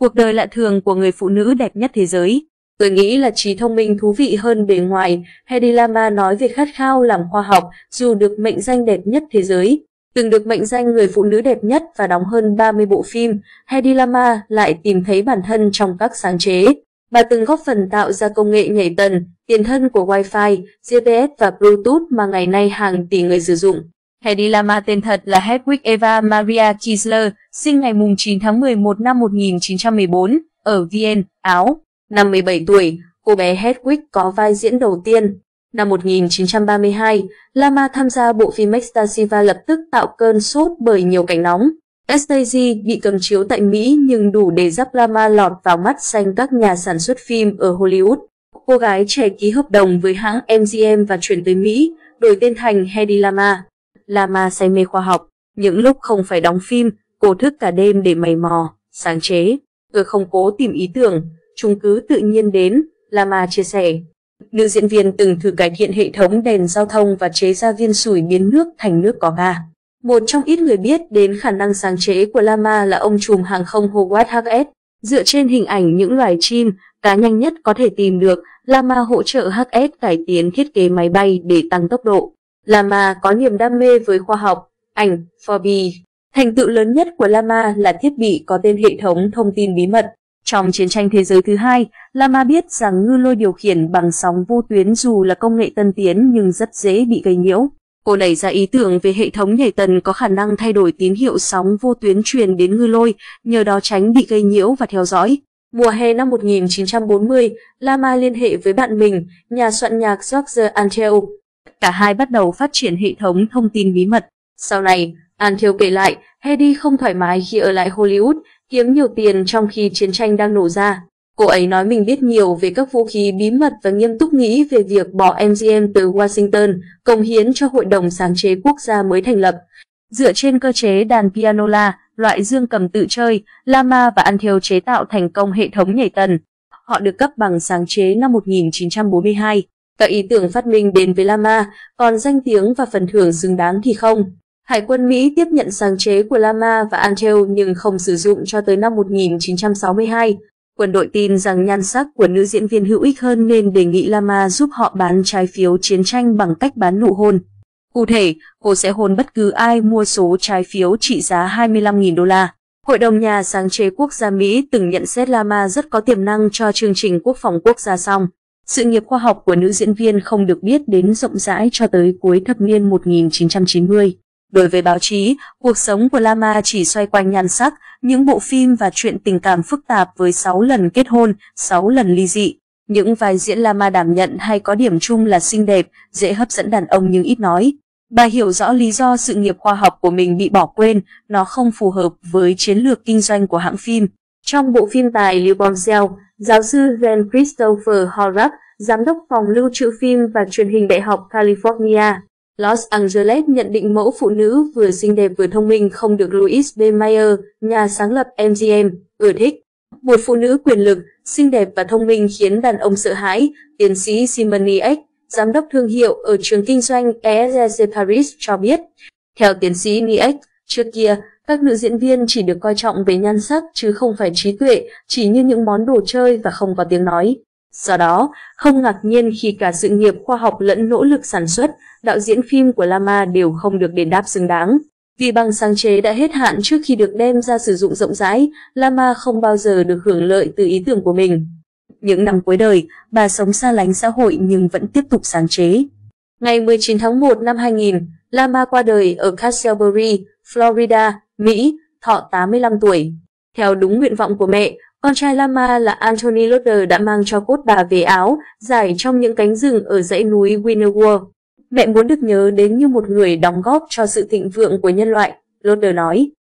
Cuộc đời lạ thường của người phụ nữ đẹp nhất thế giới. Tôi nghĩ là trí thông minh thú vị hơn bề ngoài. Hedy Lama nói về khát khao làm khoa học dù được mệnh danh đẹp nhất thế giới. Từng được mệnh danh người phụ nữ đẹp nhất và đóng hơn 30 bộ phim, Hedy Lama lại tìm thấy bản thân trong các sáng chế. Bà từng góp phần tạo ra công nghệ nhảy tần, tiền thân của Wi-Fi, GPS và Bluetooth mà ngày nay hàng tỷ người sử dụng. Hedy Lama tên thật là Hedwig Eva Maria Kiesler, sinh ngày 9 tháng 11 năm 1914 ở Vienna, Áo. Năm 17 tuổi, cô bé Hedwig có vai diễn đầu tiên. Năm 1932, Lama tham gia bộ phim Ecstasy và lập tức tạo cơn sốt bởi nhiều cảnh nóng. Ecstasy bị cầm chiếu tại Mỹ nhưng đủ để giúp Lama lọt vào mắt xanh các nhà sản xuất phim ở Hollywood. Cô gái trẻ ký hợp đồng với hãng MGM và chuyển tới Mỹ, đổi tên thành Hedy Lama. Lama say mê khoa học, những lúc không phải đóng phim, cô thức cả đêm để mày mò, sáng chế. Tôi không cố tìm ý tưởng, chúng cứ tự nhiên đến, Lama chia sẻ. Nữ diễn viên từng thử cải thiện hệ thống đèn giao thông và chế ra viên sủi biến nước thành nước có ga. Một trong ít người biết đến khả năng sáng chế của Lama là ông trùm hàng không Howard Hughes. Dựa trên hình ảnh những loài chim, cá nhanh nhất có thể tìm được, Lama hỗ trợ Hughes cải tiến thiết kế máy bay để tăng tốc độ. Lama có niềm đam mê với khoa học, ảnh, Forbes Thành tựu lớn nhất của Lama là thiết bị có tên hệ thống thông tin bí mật. Trong chiến tranh thế giới thứ hai, Lama biết rằng ngư lôi điều khiển bằng sóng vô tuyến dù là công nghệ tân tiến nhưng rất dễ bị gây nhiễu. Cô nảy ra ý tưởng về hệ thống nhảy tần có khả năng thay đổi tín hiệu sóng vô tuyến truyền đến ngư lôi, nhờ đó tránh bị gây nhiễu và theo dõi. Mùa hè năm 1940, Lama liên hệ với bạn mình, nhà soạn nhạc George Antel. Cả hai bắt đầu phát triển hệ thống thông tin bí mật. Sau này, Antel kể lại, Hedy không thoải mái khi ở lại Hollywood, kiếm nhiều tiền trong khi chiến tranh đang nổ ra. Cô ấy nói mình biết nhiều về các vũ khí bí mật và nghiêm túc nghĩ về việc bỏ MGM từ Washington, công hiến cho Hội đồng Sáng chế Quốc gia mới thành lập. Dựa trên cơ chế đàn pianola, loại dương cầm tự chơi, Lama và Antheo chế tạo thành công hệ thống nhảy tần. Họ được cấp bằng sáng chế năm 1942. Các ý tưởng phát minh đến với Lama, còn danh tiếng và phần thưởng xứng đáng thì không. Hải quân Mỹ tiếp nhận sáng chế của Lama và Antel nhưng không sử dụng cho tới năm 1962. Quân đội tin rằng nhan sắc của nữ diễn viên hữu ích hơn nên đề nghị Lama giúp họ bán trái phiếu chiến tranh bằng cách bán nụ hôn. Cụ thể, cô sẽ hôn bất cứ ai mua số trái phiếu trị giá 25.000 đô la. Hội đồng nhà sáng chế quốc gia Mỹ từng nhận xét Lama rất có tiềm năng cho chương trình quốc phòng quốc gia xong. Sự nghiệp khoa học của nữ diễn viên không được biết đến rộng rãi cho tới cuối thập niên 1990. Đối với báo chí, cuộc sống của Lama chỉ xoay quanh nhan sắc, những bộ phim và chuyện tình cảm phức tạp với 6 lần kết hôn, 6 lần ly dị. Những vai diễn Lama đảm nhận hay có điểm chung là xinh đẹp, dễ hấp dẫn đàn ông nhưng ít nói. Bà hiểu rõ lý do sự nghiệp khoa học của mình bị bỏ quên, nó không phù hợp với chiến lược kinh doanh của hãng phim. Trong bộ phim tài liệu Bombshell, giáo sư Jen Christopher Horak, giám đốc phòng lưu trữ phim và truyền hình Đại học California, Los Angeles nhận định mẫu phụ nữ vừa xinh đẹp vừa thông minh không được Louis B. Mayer, nhà sáng lập MGM, ưa thích. Một phụ nữ quyền lực, xinh đẹp và thông minh khiến đàn ông sợ hãi, tiến sĩ Simon X, giám đốc thương hiệu ở trường kinh doanh ESG Paris cho biết. Theo tiến sĩ Niex, trước kia, các nữ diễn viên chỉ được coi trọng về nhan sắc chứ không phải trí tuệ, chỉ như những món đồ chơi và không có tiếng nói. Do đó, không ngạc nhiên khi cả sự nghiệp khoa học lẫn nỗ lực sản xuất, đạo diễn phim của Lama đều không được đền đáp xứng đáng. Vì bằng sáng chế đã hết hạn trước khi được đem ra sử dụng rộng rãi, Lama không bao giờ được hưởng lợi từ ý tưởng của mình. Những năm cuối đời, bà sống xa lánh xã hội nhưng vẫn tiếp tục sáng chế. Ngày 19 tháng 1 năm 2000, Lama qua đời ở Castleberry, Florida, Mỹ, thọ 85 tuổi. Theo đúng nguyện vọng của mẹ, con trai Lama là Anthony Loder đã mang cho cốt bà về Áo, giải trong những cánh rừng ở dãy núi Winnerworld. Mẹ muốn được nhớ đến như một người đóng góp cho sự thịnh vượng của nhân loại, Loder nói.